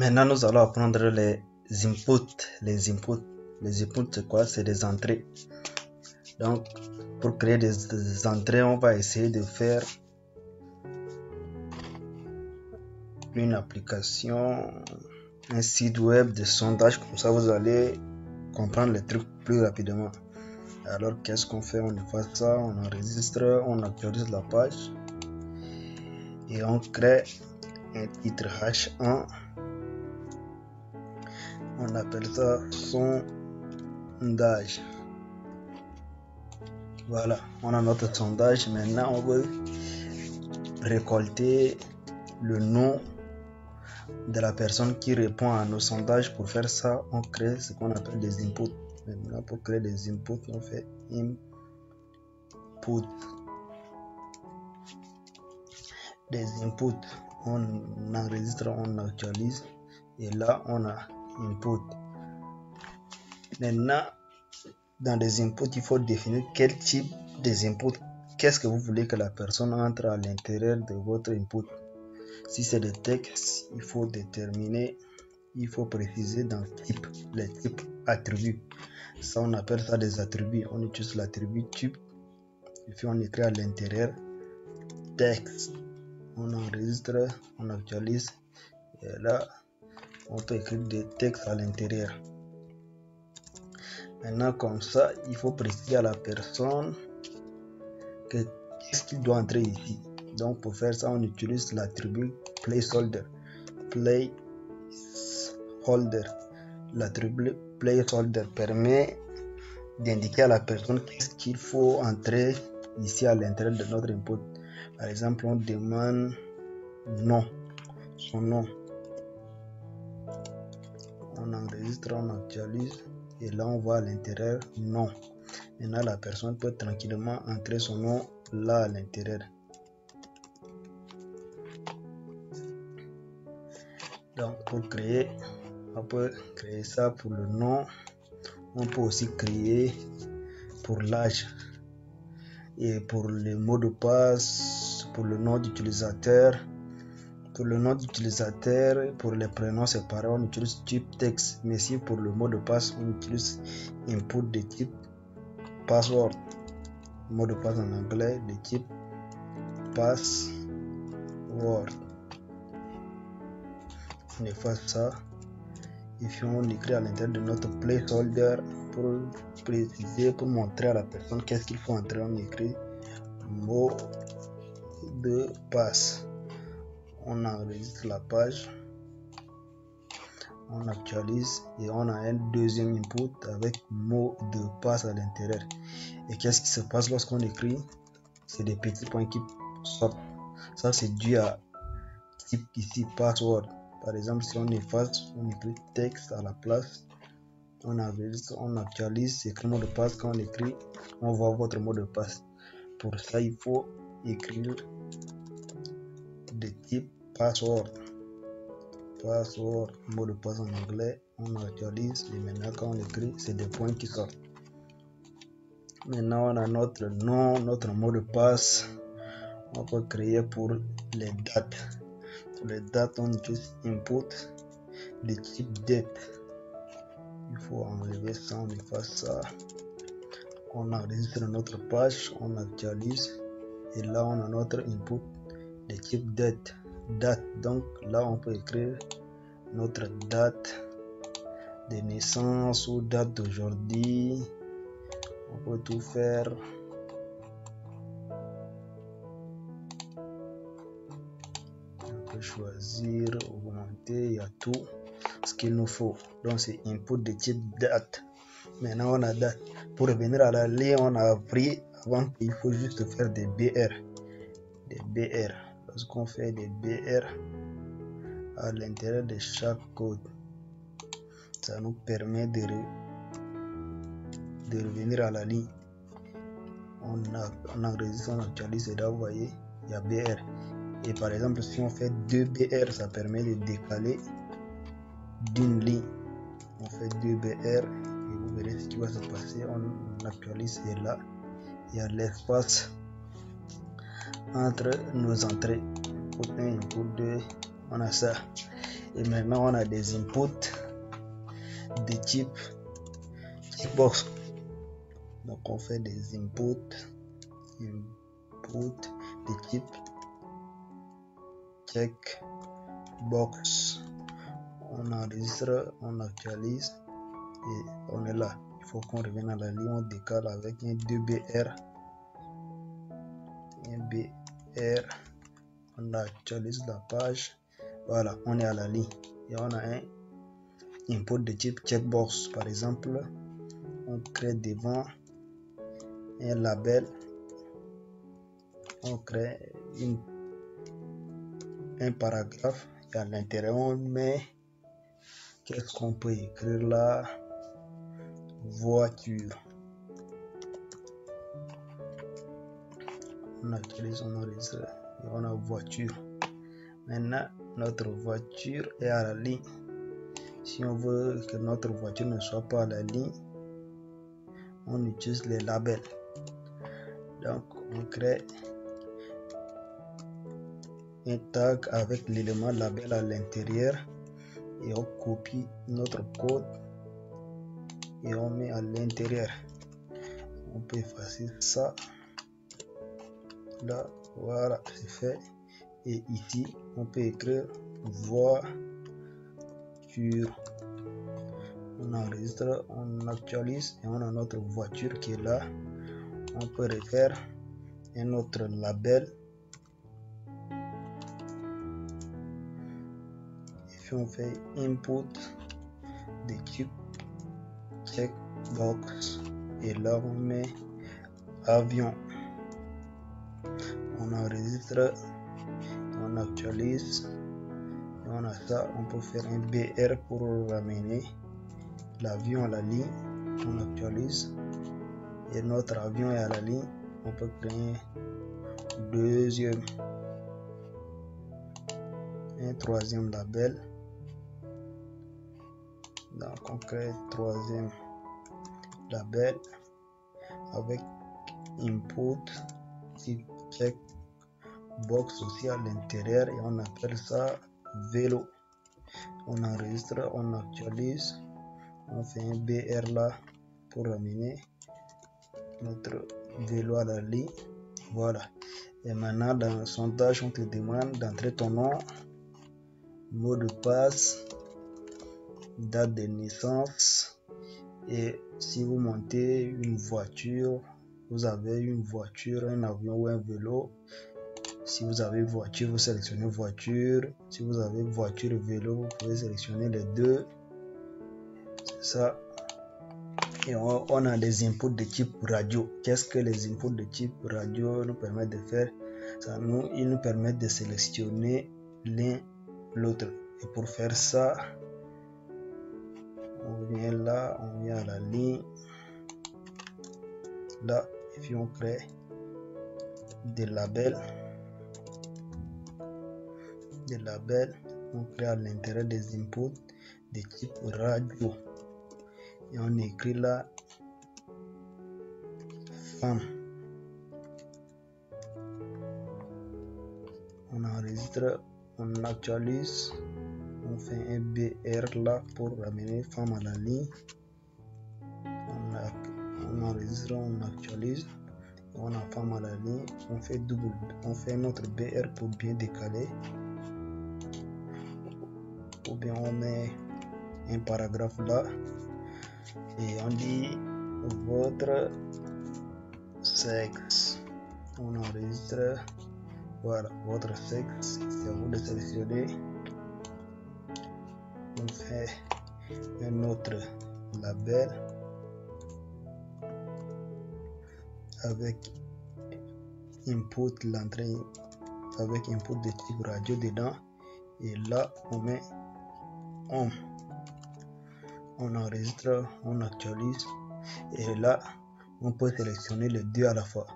Maintenant, nous allons apprendre les inputs. Les inputs, les inputs c'est quoi? C'est des entrées. Donc, pour créer des, entrées, on va essayer de faire une application, un site web de sondage. Comme ça, vous allez comprendre les trucs plus rapidement. Alors, qu'est-ce qu'on fait? On fait ça, on enregistre, on actualise la page et on crée un titre H1 on appelle ça sondage voilà on a notre sondage maintenant on veut récolter le nom de la personne qui répond à nos sondages pour faire ça on crée ce qu'on appelle des inputs. Maintenant pour créer des inputs on fait input. Des inputs on enregistre on actualise et là on a input. Maintenant, dans les inputs, il faut définir quel type des inputs. Qu'est-ce que vous voulez que la personne entre à l'intérieur de votre input? Si c'est le texte, il faut déterminer, il faut préciser dans le type, les types. Ça, on appelle ça des attributs. On utilise l'attribut type. Et puis on écrit à l'intérieur texte. On enregistre, on actualise. Et là, on peut écrire des textes à l'intérieur. Maintenant, comme ça, il faut préciser à la personne que qu'est-ce qu'il doit entrer ici. Donc, pour faire ça, on utilise l'attribut placeholder. Placeholder. L'attribut placeholder permet d'indiquer à la personne qu'est-ce qu'il faut entrer ici à l'intérieur de notre input. Par exemple, on demande nom, son nom on enregistre, on actualise et là on voit à l'intérieur nom. Maintenant la personne peut tranquillement entrer son nom là à l'intérieur. Donc pour créer, on peut créer ça pour le nom. On peut aussi créer pour l'âge et pour le mot de passe, pour le nom d'utilisateur pour le nom d'utilisateur, pour les prénoms séparés, on utilise type texte. Mais si pour le mot de passe, on utilise input de type password. Mot de passe en anglais de type password. On efface ça. Et puis on écrit à l'intérieur de notre placeholder pour préciser, pour montrer à la personne qu'est-ce qu'il faut entrer. On écrit mot de passe on enregistre la page on actualise et on a un deuxième input avec mot de passe à l'intérieur. Et qu'est-ce qui se passe lorsqu'on écrit? C'est des petits points qui sortent. Ça c'est dû à type ici password. Par exemple si on efface on écrit texte à la place on enregistre on actualise écrit mot de passe. Quand on écrit on voit votre mot de passe. Pour ça il faut écrire de type password. Password, mot de passe en anglais, on actualise et maintenant quand on écrit, c'est des points qui sortent. Maintenant on a notre nom, notre mot de passe. On peut créer pour les dates. Pour les dates, on utilise input de type date. Il faut enlever ça, on efface ça. On enregistre notre page, on actualise et là on a notre input de type date date donc là on peut écrire notre date de naissance ou date d'aujourd'hui. On peut tout faire. On peut choisir augmenter il y a tout ce qu'il nous faut. Donc c'est input de type date. Maintenant on a date. Pour revenir à la ligne on a appris avant qu'il faut juste faire des BR des BR lorsqu'on fait des BR à l'intérieur de chaque code. Ça nous permet de, re, de revenir à la ligne. On, a, on enregistre on actualise et là vous voyez il y a BR et par exemple si on fait deux BR ça permet de décaler d'une ligne. On fait deux BR et vous verrez ce qui va se passer. On actualise et là il y a l'espace entre nos entrées input de on a ça Et maintenant, on a des inputs de type checkbox. Donc, on fait des inputs, input de type checkbox. On enregistre, on actualise et on est là. Il faut qu'on revienne à la ligne, on décale avec un 2BR. Un BR. On actualise la page. Voilà, on est à la ligne. Et on a un input de type checkbox. Par exemple, on crée devant un label. On crée un paragraphe. À l'intérieur, on met qu'est-ce qu'on peut écrire là voiture on actualise on enregistre et on a voiture. Maintenant notre voiture est à la ligne. Si on veut que notre voiture ne soit pas à la ligne on utilise les labels. Donc on crée un tag avec l'élément label à l'intérieur et on copie notre code et on met à l'intérieur. On peut effacer ça là voilà c'est fait. Et ici on peut écrire voiture on enregistre on actualise et on a notre voiture qui est là. On peut refaire un autre label. Et on fait input de type checkbox. Et là on met avion on enregistre on actualise on a ça on peut faire un BR pour ramener l'avion à la ligne on actualise et notre avion est à la ligne on peut créer deuxième un troisième label donc on crée troisième label avec input check box aussi à l'intérieur et on appelle ça vélo. On enregistre on actualise on fait un BR là pour ramener notre vélo à la ligne. Voilà. Et maintenant dans le sondage on te demande d'entrer ton nom mot de passe date de naissance et si vous montez une voiture vous avez une voiture un avion ou un vélo si vous avez voiture vous sélectionnez voiture. Si vous avez voiture vélo vous pouvez sélectionner les deux. C'est ça. Et on, on, a des inputs de type radio. Qu'est-ce que les inputs de type radio nous permettent de faire? Ça nous ils nous permettent de sélectionner l'un l'autre. Et pour faire ça on vient là on vient à la ligne. Là et puis on crée des labels labels on crée à l'intérieur des inputs de type radio. Et on écrit là femme. On enregistre on actualise on fait un BR là pour ramener femme à la ligne. On, on enregistre on actualise on a femme à la ligne on fait double on fait notre BR pour bien décaler ou bien on met un paragraphe là et on dit votre sexe. On enregistre. Voilà votre sexe c'est vous de sélectionner. On fait un autre label avec input l'entrée avec input de type radio dedans. Et là on met on enregistre on actualise et là on peut sélectionner les deux à la fois.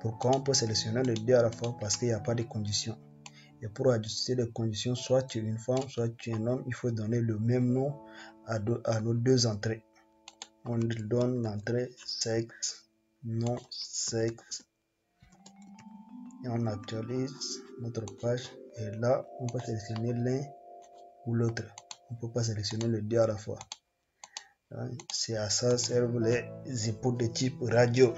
Pourquoi on peut sélectionner les deux à la fois? Parce qu'il n'y a pas de conditions et pour ajuster les conditions soit tu es une femme soit tu es un homme il faut donner le même nom à nos deux entrées. On donne l'entrée sexe nom sexe et on actualise notre page et là on peut sélectionner l'un ou l'autre. On ne peut pas sélectionner les deux à la fois. C'est à ça servent les inputs de type radio.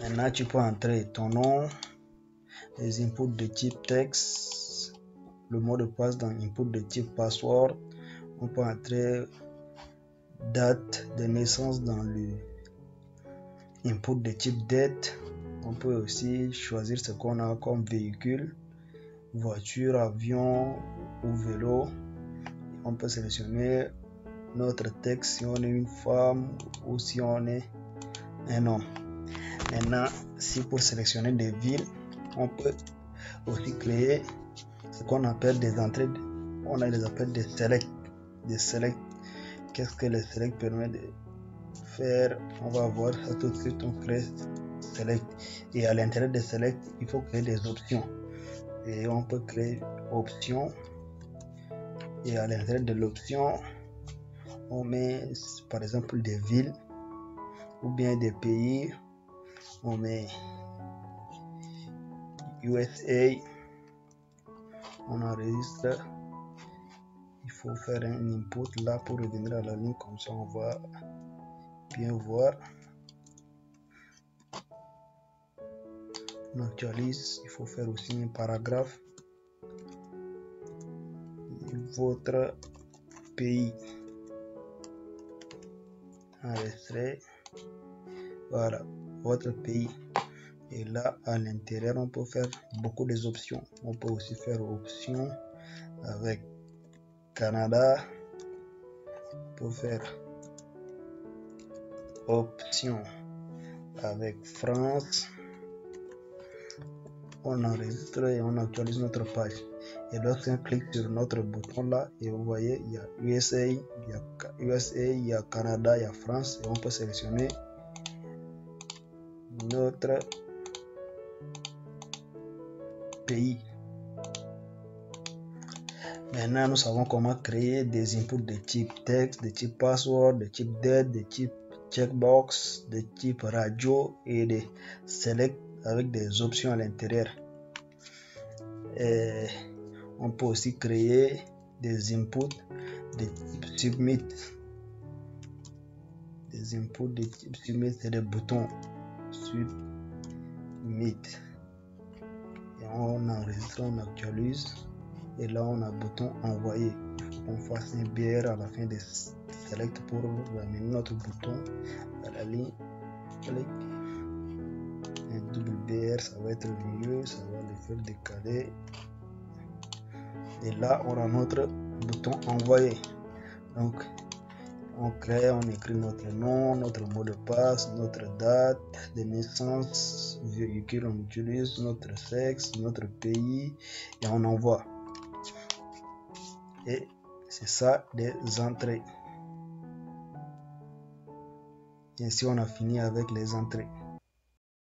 Maintenant, tu peux entrer ton nom, les inputs de type texte, le mot de passe dans input de type password. On peut entrer date de naissance dans le input de type date. On peut aussi choisir ce qu'on a comme véhicule, voiture, avion ou vélo. On peut sélectionner notre texte si on est une femme ou si on est un homme. Maintenant, si pour sélectionner des villes, on peut aussi créer ce qu'on appelle des entrées. On a les appelle des select. Des select. Qu'est-ce que le select permet de faire? On va voir ça tout de suite. On crée select. Et à l'intérieur de select, il faut créer des options. Et on peut créer options. Et à l'intérieur de l'option, on met par exemple des villes ou bien des pays. On met USA. On enregistre. Il faut faire un input là pour revenir à la ligne comme ça on va bien voir. Actualise. Il faut faire aussi un paragraphe. Votre pays. Enregistrer voilà votre pays et là à l'intérieur. On peut faire beaucoup des options. On peut aussi faire option avec Canada. On peut faire option avec France on enregistre et on actualise notre page. Et lorsqu'on clique sur notre bouton là et vous voyez il y a USA il y a USA il y a Canada il y a France et on peut sélectionner notre pays. Maintenant nous savons comment créer des inputs de type texte de type password de type date de type checkbox de type radio et de select avec des options à l'intérieur. On peut aussi créer des inputs de type submit des inputs de type submit c'est des boutons submit et on enregistre on actualise. Et là on a bouton envoyer. Qu'on fasse un BR à la fin de select pour ramener notre bouton à la ligne. Clic un double BR ça va être mieux ça va le faire décaler. Et là on a notre bouton envoyer. Donc on crée on écrit notre nom notre mot de passe notre date de naissance véhicule on utilise notre sexe notre pays et on envoie. Et c'est ça des entrées. Et ainsi on a fini avec les entrées